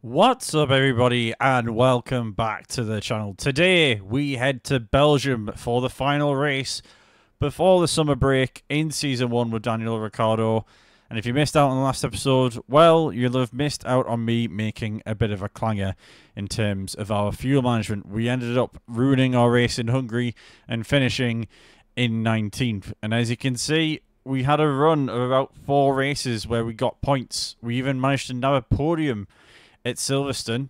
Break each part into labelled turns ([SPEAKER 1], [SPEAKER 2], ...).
[SPEAKER 1] What's up, everybody, and welcome back to the channel. Today, we head to Belgium for the final race before the summer break in Season 1 with Daniel Ricciardo. And if you missed out on the last episode, well, you'll have missed out on me making a bit of a clanger in terms of our fuel management. We ended up ruining our race in Hungary and finishing in 19th. And as you can see, we had a run of about four races where we got points. We even managed to nab a podium at Silverstone,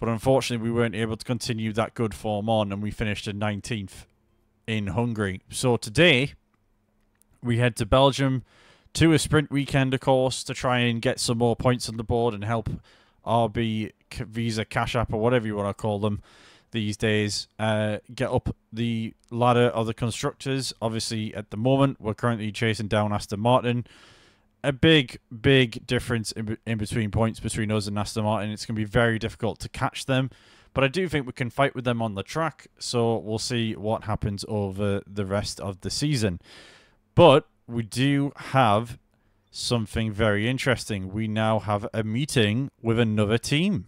[SPEAKER 1] but unfortunately we weren't able to continue that good form on and we finished in 19th in Hungary. So today we head to Belgium to a sprint weekend, of course, to try and get some more points on the board and help RB Visa Cash App or whatever you want to call them these days uh, get up the ladder of the constructors. Obviously, at the moment, we're currently chasing down Aston Martin a big, big difference in, in between points between us and Aston Martin. It's going to be very difficult to catch them. But I do think we can fight with them on the track. So we'll see what happens over the rest of the season. But we do have something very interesting. We now have a meeting with another team.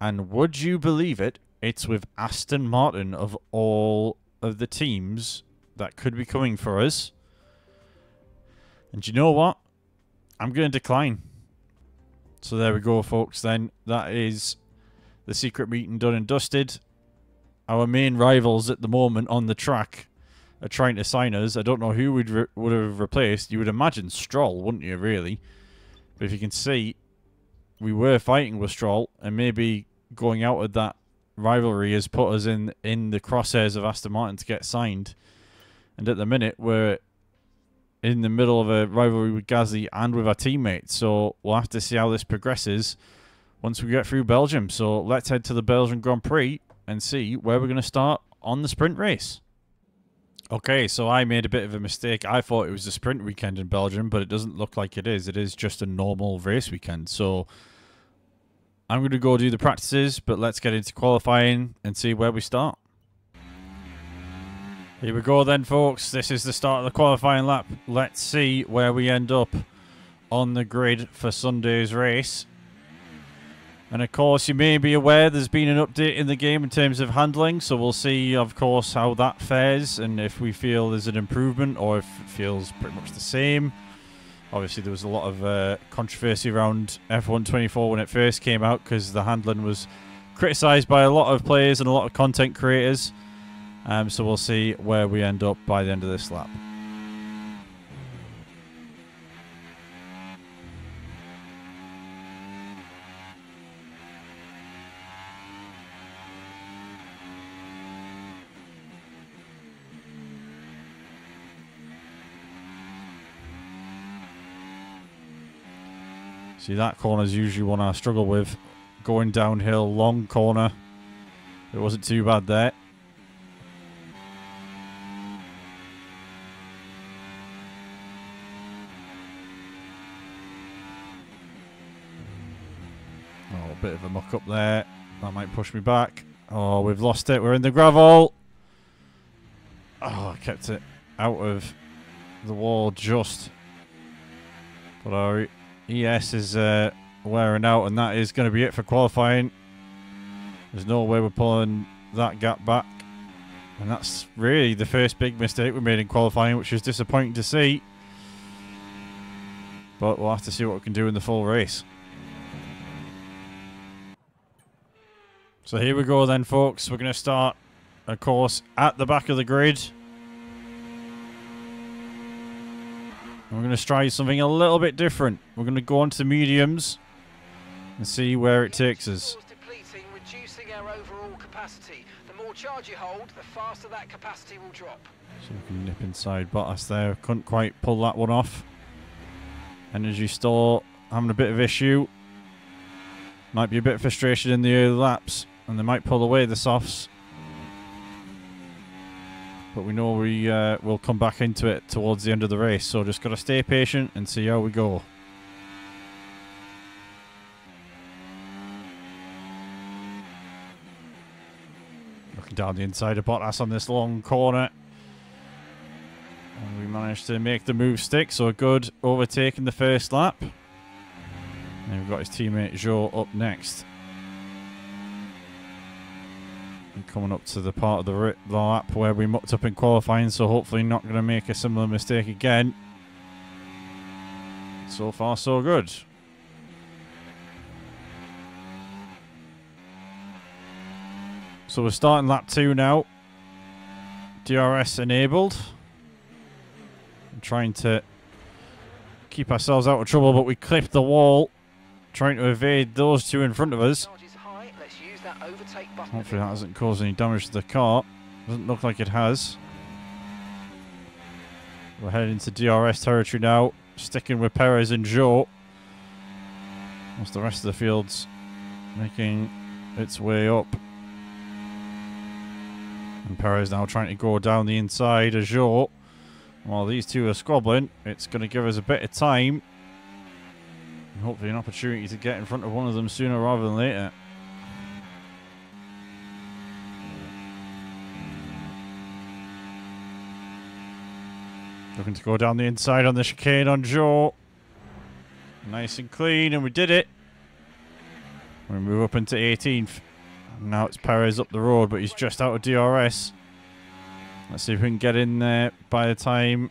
[SPEAKER 1] And would you believe it? It's with Aston Martin of all of the teams that could be coming for us. And you know what? I'm going to decline. So there we go, folks. Then that is the secret meeting done and dusted. Our main rivals at the moment on the track are trying to sign us. I don't know who would would have replaced. You would imagine Stroll, wouldn't you? Really, but if you can see, we were fighting with Stroll, and maybe going out of that rivalry has put us in in the crosshairs of Aston Martin to get signed. And at the minute, we're in the middle of a rivalry with Gasly and with our teammates. So we'll have to see how this progresses once we get through Belgium. So let's head to the Belgian Grand Prix and see where we're going to start on the sprint race. Okay, so I made a bit of a mistake. I thought it was a sprint weekend in Belgium, but it doesn't look like it is. It is just a normal race weekend. So I'm going to go do the practices, but let's get into qualifying and see where we start. Here we go then, folks. This is the start of the qualifying lap. Let's see where we end up on the grid for Sunday's race. And of course, you may be aware there's been an update in the game in terms of handling, so we'll see, of course, how that fares and if we feel there's an improvement or if it feels pretty much the same. Obviously, there was a lot of uh, controversy around F1 24 when it first came out because the handling was criticised by a lot of players and a lot of content creators. Um, so we'll see where we end up by the end of this lap. See, that corner is usually one I struggle with. Going downhill, long corner. It wasn't too bad there. Bit of a muck up there. That might push me back. Oh, we've lost it. We're in the gravel. Oh, I kept it out of the wall just. But our ES is uh, wearing out, and that is going to be it for qualifying. There's no way we're pulling that gap back. And that's really the first big mistake we made in qualifying, which is disappointing to see. But we'll have to see what we can do in the full race. So here we go then, folks. We're going to start, of course, at the back of the grid. And we're going to try something a little bit different. We're going to go on to the mediums and see where it takes us.
[SPEAKER 2] Depleting, reducing our overall capacity. The more charge you hold, the faster that capacity will drop.
[SPEAKER 1] So we can nip inside Bottas there. Couldn't quite pull that one off. Energy store having a bit of issue. Might be a bit of frustration in the early laps. And they might pull away the softs. But we know we uh, will come back into it towards the end of the race. So just got to stay patient and see how we go. Looking down the inside of Bottas on this long corner. And we managed to make the move stick, so good overtaking the first lap. And we've got his teammate Zhou up next. And coming up to the part of the, the lap where we mucked up in qualifying, so hopefully not going to make a similar mistake again. So far, so good. So we're starting lap two now. DRS enabled. I'm trying to keep ourselves out of trouble, but we clipped the wall, trying to evade those two in front of us.
[SPEAKER 2] Charge is high. Let's use that overtake button.
[SPEAKER 1] Hopefully that hasn't caused any damage to the car. Doesn't look like it has. We're heading into DRS territory now, sticking with Perez and Zhou. Whilst the rest of the field's making its way up. And Perez now trying to go down the inside of Zhou. While these two are squabbling, it's going to give us a bit of time. And hopefully an opportunity to get in front of one of them sooner rather than later. Looking to go down the inside on the chicane on Zhou. Nice and clean, and we did it. We move up into 18th. Now it's Perez up the road, but he's just out of DRS. Let's see if we can get in there by the time.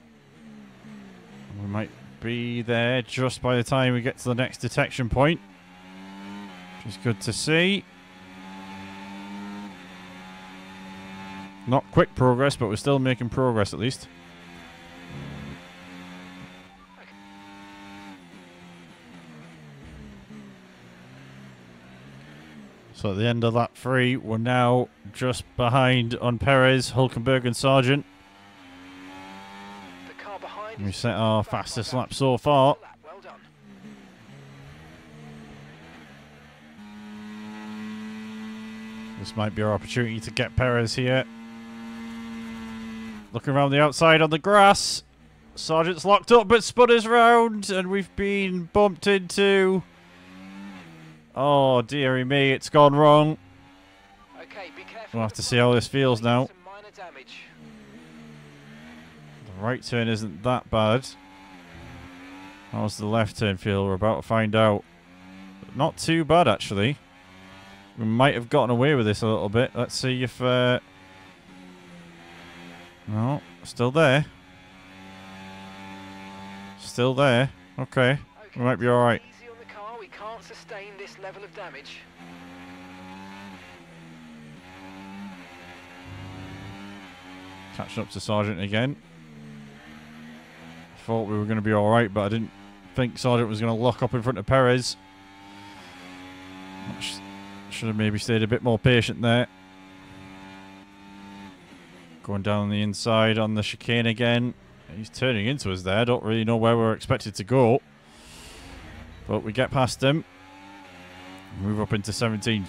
[SPEAKER 1] We might be there just by the time we get to the next detection point. Which is good to see. Not quick progress, but we're still making progress at least. So at the end of lap three, we're now just behind on Perez, Hulkenberg, and Sargeant.
[SPEAKER 2] The car behind
[SPEAKER 1] we set our fastest lap so far.
[SPEAKER 2] a lap. Well done.
[SPEAKER 1] This might be our opportunity to get Perez here. Looking around the outside on the grass. Sargeant's locked up but spun us round and we've been bumped into. Oh dearie me, it's gone wrong.
[SPEAKER 2] Okay, be careful.
[SPEAKER 1] We'll have to see how this feels now.
[SPEAKER 2] Some minor damage.
[SPEAKER 1] The right turn isn't that bad. How's the left turn feel? We're about to find out. Not too bad actually. We might have gotten away with this a little bit. Let's see if. Uh... No, still there. Still there. Okay.
[SPEAKER 2] Okay,
[SPEAKER 1] We might be alright.
[SPEAKER 2] Easy on the car. We can't sustain this level of damage.
[SPEAKER 1] Catching up to Sargeant again. Thought we were going to be alright, but I didn't think Sargeant was going to lock up in front of Perez. Should have maybe stayed a bit more patient there. Going down the inside on the chicane again. He's turning into us there. Don't really know where we're expected to go. But we get past them. Move up into 17th.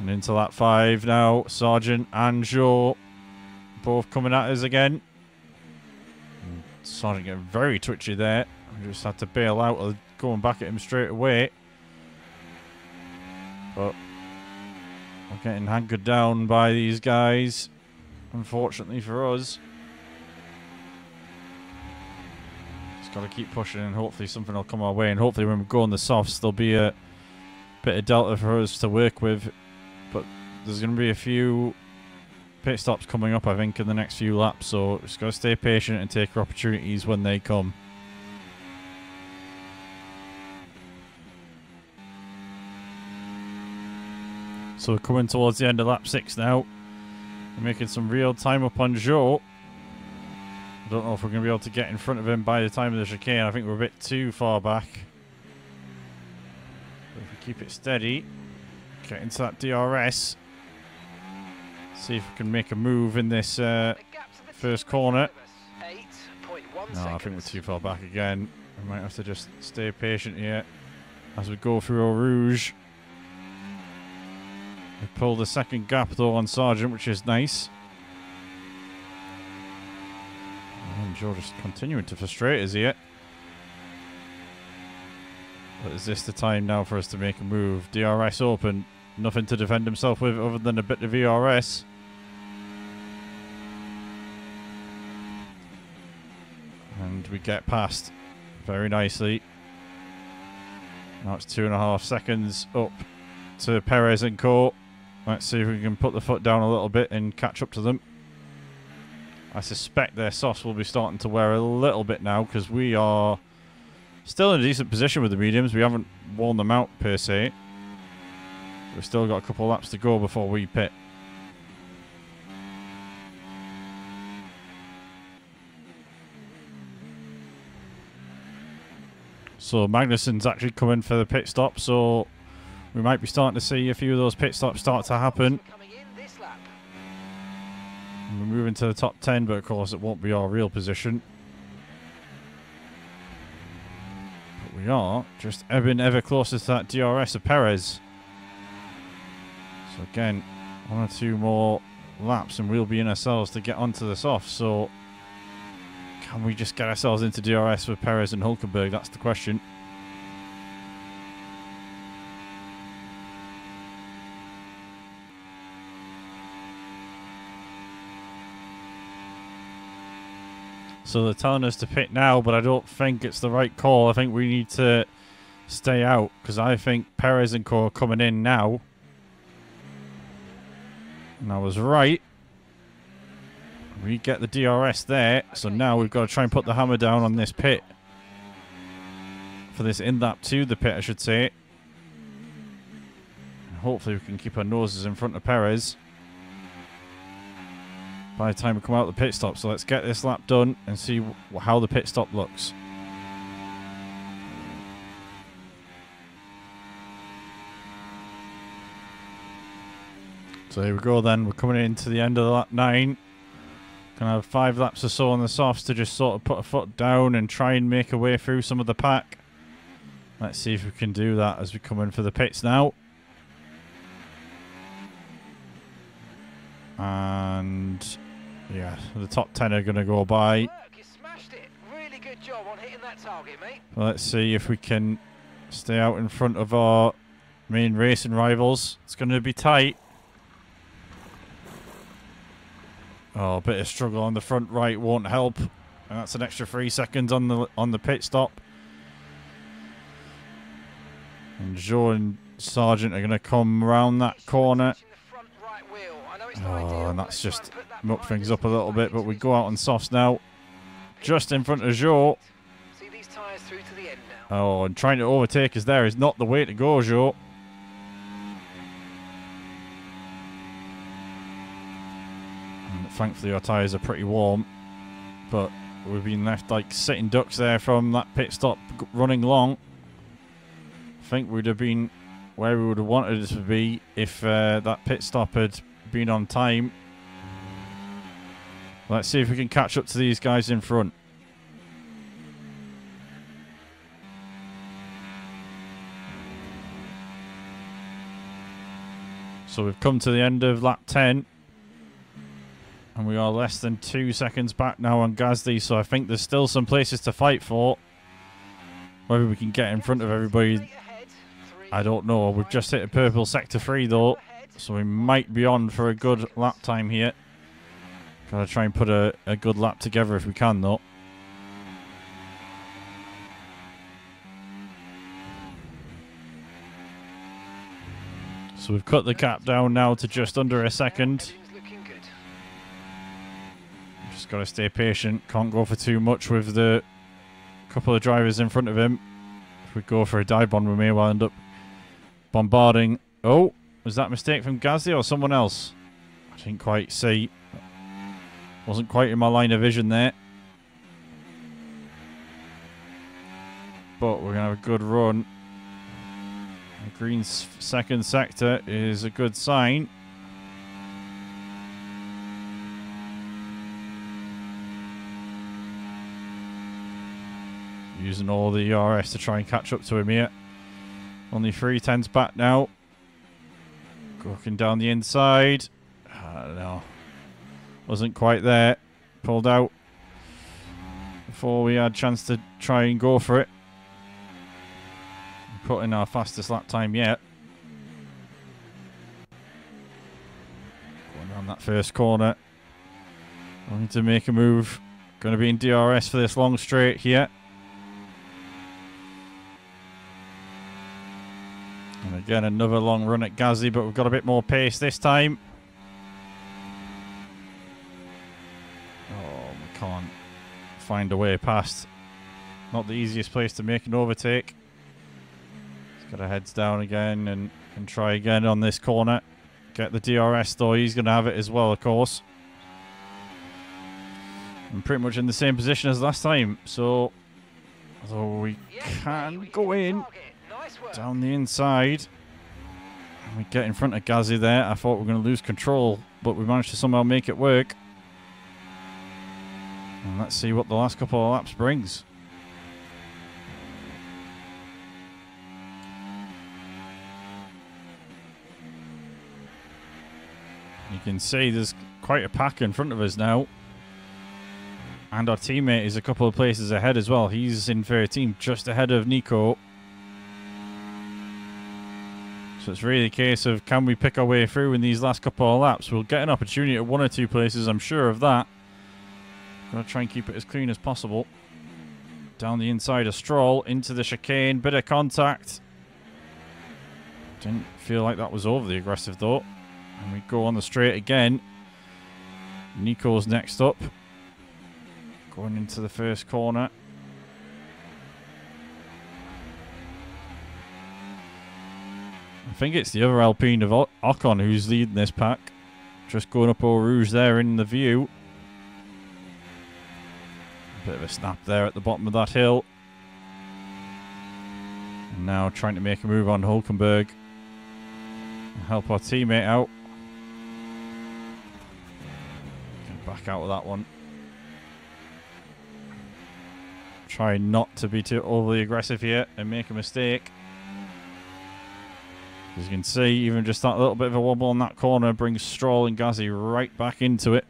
[SPEAKER 1] And into that five now. Sargeant and Zhou both coming at us again. Sargeant getting very twitchy there. Just had to bail out of going back at him straight away. But we're getting hankered down by these guys. Unfortunately for us. Got to keep pushing and hopefully something will come our way. And hopefully when we go on the softs, there'll be a bit of delta for us to work with. But there's going to be a few pit stops coming up, I think, in the next few laps. So just got to stay patient and take our opportunities when they come. So we're coming towards the end of lap six now. We're making some real time up on Zhou. I don't know if we're going to be able to get in front of him by the time of the chicane. I think we're a bit too far back. But if we keep it steady, get into that DRS. See if we can make a move in this. Uh, First corner.
[SPEAKER 2] ahead of us, 8.1
[SPEAKER 1] no, I think we're too far back again. We might have to just stay patient here as we go through Eau Rouge. We pulled the second gap though on Sargeant, which is nice. Just continuing to frustrate is he? But is this the time now for us to make a move? DRS open. Nothing to defend himself with other than a bit of ERS. And we get past very nicely. Now it's two and a half seconds up to Perez and Court. Let's see if we can put the foot down a little bit and catch up to them. I suspect their softs will be starting to wear a little bit now because we are still in a decent position with the mediums. We haven't worn them out per se. We've still got a couple laps to go before we pit. So Magnussen's actually coming for the pit stop, so we might be starting to see a few of those pit stops start to happen.
[SPEAKER 2] Coming in this lap.
[SPEAKER 1] We're moving to the top 10, but of course it won't be our real position. But we are just ebbing ever closer to that DRS of Perez. So again, one or two more laps and we'll be in ourselves to get onto the soft. So can we just get ourselves into DRS with Perez and Hulkenberg? That's the question. So they're telling us to pit now, but I don't think it's the right call. I think we need to stay out because I think Perez and Co are coming in now. And I was right. We get the DRS there, so now we've got to try and put the hammer down on this pit. For this in lap to the pit, I should say. And hopefully we can keep our noses in front of Perez by the time we come out the pit stop. So let's get this lap done and see how the pit stop looks. So here we go then. We're coming into the end of lap 9. Gonna have five laps or so on the softs to just sort of put a foot down and try and make a way through some of the pack. Let's see if we can do that as we come in for the pits now. And yeah, the top 10 are going to go by.
[SPEAKER 2] Work, you smashed it. Really good job on hitting that target.
[SPEAKER 1] Let's see if we can stay out in front of our main racing rivals. It's going to be tight. Oh, a bit of struggle on the front right won't help. And that's an extra three seconds on the on the pit stop. And Zhou and Sargeant are going to come around that corner.
[SPEAKER 2] Touching the front right wheel. I know it's not
[SPEAKER 1] Oh, and that's just
[SPEAKER 2] and put that
[SPEAKER 1] muck things up a little bit. But we go out on softs now. Just in front of Zhou.
[SPEAKER 2] See these tyres through to the end now.
[SPEAKER 1] Oh, and trying to overtake us there is not the way to go, Zhou. And thankfully, our tyres are pretty warm, but we've been left like sitting ducks there from that pit stop running long. I think we'd have been where we would have wanted it to be if uh, that pit stop had been on time. Let's see if we can catch up to these guys in front. So we've come to the end of lap 10. And we are less than two seconds back now on Gasly, So I think there's still some places to fight for. Whether we can get in front of everybody, I don't know. We've just hit a purple sector 3 though. So we might be on for a good lap time here. Gotta try and put a, a good lap together if we can though. So we've cut the cap down now to just under a second. Just got to stay patient. Can't go for too much with the couple of drivers in front of him. If we go for a dive bomb, we may well end up bombarding. Oh, was that mistake from Gasly or someone else? I didn't quite see. Wasn't quite in my line of vision there. But we're going to have a good run. The green second sector is a good sign. Using all the ERS to try and catch up to him here. Only three tenths back now. Walking down the inside. Uh, I don't. Wasn't quite there. Pulled out before we had a chance to try and go for it. Put in our fastest lap time yet. Going down that first corner. Wanting to make a move. Going to be in DRS for this long straight here. Again, another long run at Gasly, but we've got a bit more pace this time. Oh, we can't find a way past. Not the easiest place to make an overtake. He's got to heads down again and, and try again on this corner. Get the DRS though, he's going to have it as well, of course. I'm pretty much in the same position as last time, so, so we can go in down the inside. We get in front of Gasly there. I thought we were going to lose control, but we managed to somehow make it work. And let's see what the last couple of laps brings. You can see there's quite a pack in front of us now. And our teammate is a couple of places ahead as well. He's in 13, just ahead of Nico. So it's really a case of can we pick our way through in these last couple of laps? We'll get an opportunity at one or two places, I'm sure of that. Gonna try and keep it as clean as possible. Down the inside of Stroll, into the chicane, bit of contact. Didn't feel like that was overly aggressive though. And we go on the straight again. Nico's next up. Going into the first corner. Think it's the other Alpine of Ocon who's leading this pack. Just going up Eau Rouge there in the view. Bit of a snap there at the bottom of that hill. And now trying to make a move on Hulkenberg. Help our teammate out. back out of that one. Try not to be too overly aggressive here and make a mistake. As you can see, even just that little bit of a wobble on that corner brings Stroll and Gasly right back into it.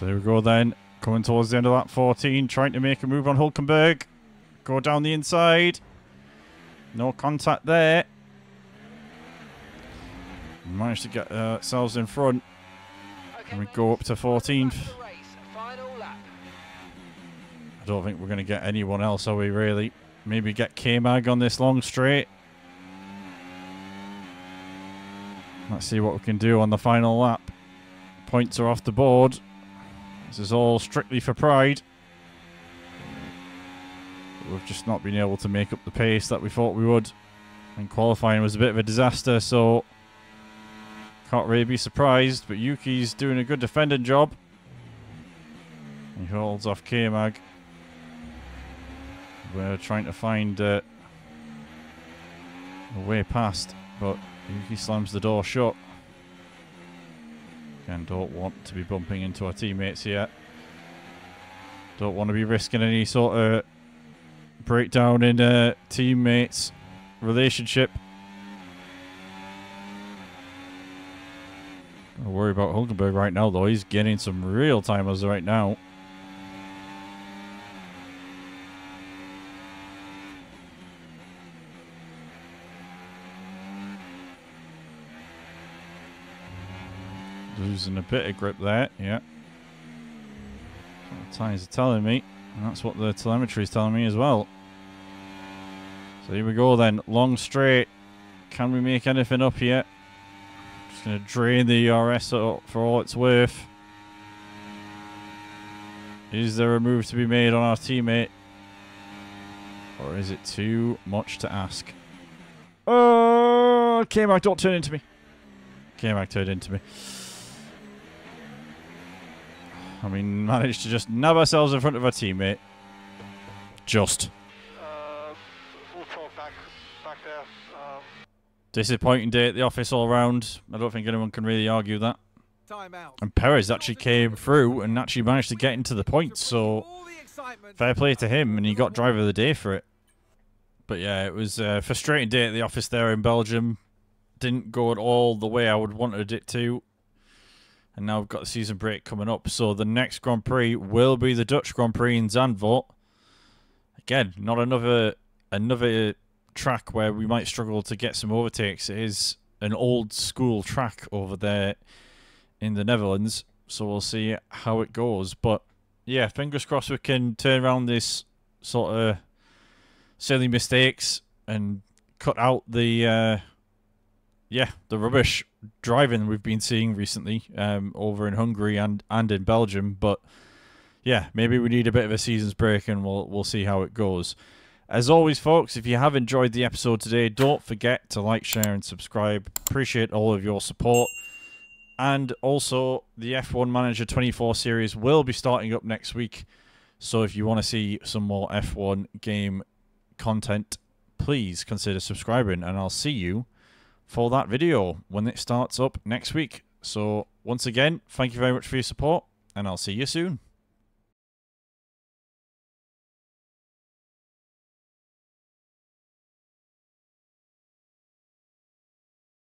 [SPEAKER 1] So there we go then. Coming towards the end of that 14, trying to make a move on Hulkenberg. Go down the inside. No contact there. Managed to get uh, ourselves in front. And we go up to 14th. I don't think we're going to get anyone else, are we, really? Maybe get K-Mag on this long straight. Let's see what we can do on the final lap. Points are off the board. This is all strictly for pride. We've just not been able to make up the pace that we thought we would. And qualifying was a bit of a disaster, so can't really be surprised. But Yuki's doing a good defending job. He holds off K-Mag. We're trying to find uh, a way past, but Yuki slams the door shut. Again, don't want to be bumping into our teammates here. Don't want to be risking any sort of breakdown in a teammates relationship. Don't worry about Hulkenberg right now, though. He's getting some real timers right now. Losing a bit of grip there, yeah. the tyres are telling me, and that's what the telemetry is telling me as well. So here we go then, long straight. Can we make anything up here? Just going to drain the ERS for all it's worth. Is there a move to be made on our teammate? Or is it too much to ask? Oh, K-Mag, don't turn into me. K-Mag turned into me. I mean, managed to just nab ourselves in front of our teammate. Just.
[SPEAKER 3] Uh, talk back, back there. Um,
[SPEAKER 1] Disappointing day at the office all round. I don't think anyone can really argue that. And Perez actually came through and actually managed to get into the points, so
[SPEAKER 4] All the excitement.
[SPEAKER 1] fair play to him, and he got driver of the day for it. But yeah, it was a frustrating day at the office there in Belgium. Didn't go at all the way I would wanted it to. And now we've got the season break coming up, so the next Grand Prix will be the Dutch Grand Prix in Zandvoort. Again, not another another track where we might struggle to get some overtakes. It is an old school track over there in the Netherlands, so we'll see how it goes. But yeah, fingers crossed we can turn around this sort of silly mistakes and cut out the uh, yeah the rubbish driving we've been seeing recently um, over in Hungary and and in Belgium. But yeah, maybe we need a bit of a season's break and we'll we'll see how it goes. As always, folks, if you have enjoyed the episode today, don't forget to like, share, and subscribe. Appreciate all of your support. And also, the F1 Manager 24 series will be starting up next week. So if you want to see some more F1 game content, please consider subscribing. And I'll see you for that video when it starts up next week. So once again, thank you very much for your support, and I'll see you soon.